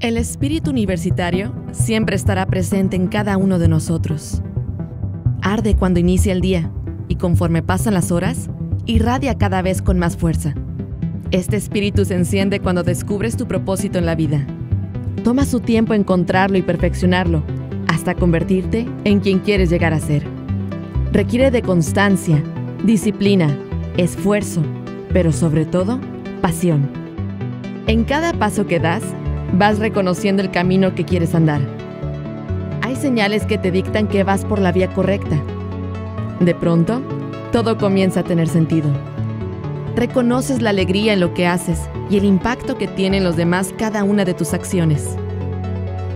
El espíritu universitario siempre estará presente en cada uno de nosotros. Arde cuando inicia el día y conforme pasan las horas, irradia cada vez con más fuerza. Este espíritu se enciende cuando descubres tu propósito en la vida. Toma su tiempo encontrarlo y perfeccionarlo hasta convertirte en quien quieres llegar a ser. Requiere de constancia, disciplina, esfuerzo, pero sobre todo, pasión. En cada paso que das, vas reconociendo el camino que quieres andar. Hay señales que te dictan que vas por la vía correcta. De pronto, todo comienza a tener sentido. Reconoces la alegría en lo que haces y el impacto que tienen los demás cada una de tus acciones.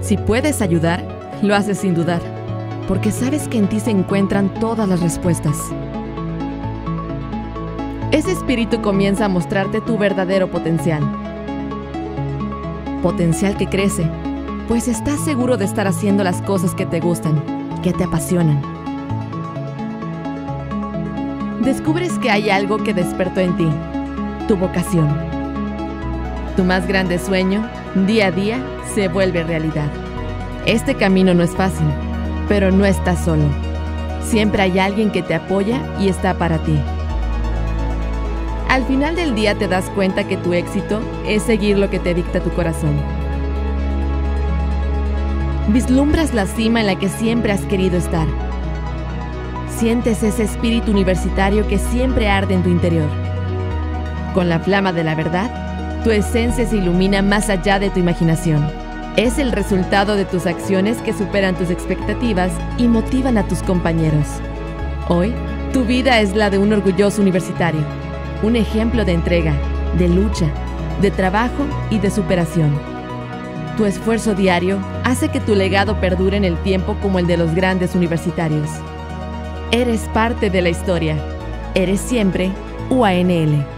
Si puedes ayudar, lo haces sin dudar, porque sabes que en ti se encuentran todas las respuestas. Ese espíritu comienza a mostrarte tu verdadero potencial potencial que crece, pues estás seguro de estar haciendo las cosas que te gustan, que te apasionan. Descubres que hay algo que despertó en ti, tu vocación. Tu más grande sueño, día a día, se vuelve realidad. Este camino no es fácil, pero no estás solo. Siempre hay alguien que te apoya y está para ti. Al final del día te das cuenta que tu éxito es seguir lo que te dicta tu corazón. Vislumbras la cima en la que siempre has querido estar. Sientes ese espíritu universitario que siempre arde en tu interior. Con la flama de la verdad, tu esencia se ilumina más allá de tu imaginación. Es el resultado de tus acciones que superan tus expectativas y motivan a tus compañeros. Hoy, tu vida es la de un orgulloso universitario un ejemplo de entrega, de lucha, de trabajo y de superación. Tu esfuerzo diario hace que tu legado perdure en el tiempo como el de los grandes universitarios. Eres parte de la historia. Eres siempre UANL.